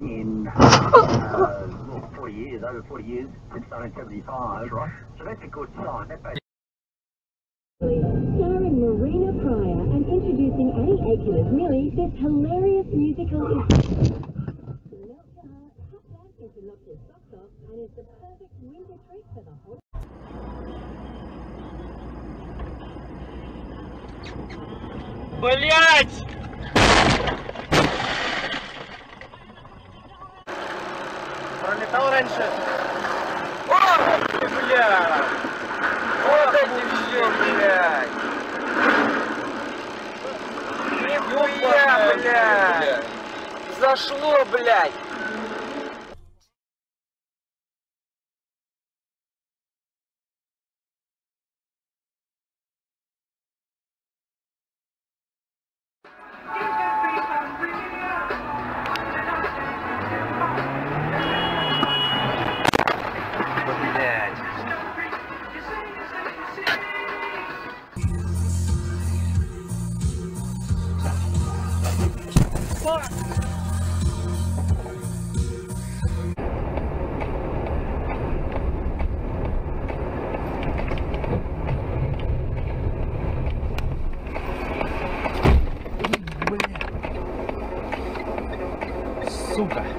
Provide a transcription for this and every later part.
in uh, well, 40 years, over 40 years, since 1975. Right. So that's a good sign. That basically Starring Marina Pryor and introducing Annie Aiken as Millie, this hilarious musical is to melt your heart, hot back and to knock your socks off, and is the perfect winter treat for the whole. Блять! Пролетал раньше. О, блядь! Вот эти все, блядь! Нихуя, блядь! Зашло! Блядь! 動感。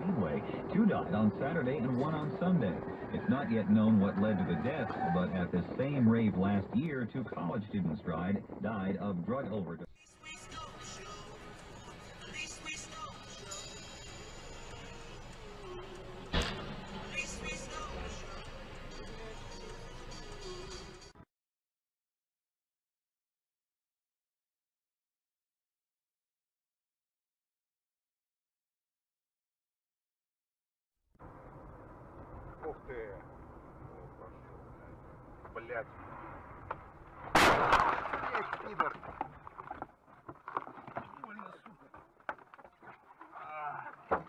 Speedway. Two died on Saturday and one on Sunday. It's not yet known what led to the deaths, but at the same rave last year, two college students died, died of drug overdose. блядь. Есть, пидор. Больно, сука. А -а -а.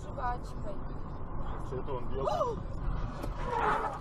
Жвачкой. Что это он делает?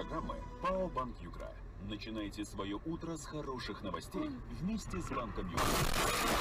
программы ПАО Банк Югра. Начинайте свое утро с хороших новостей вместе с Банком Югра.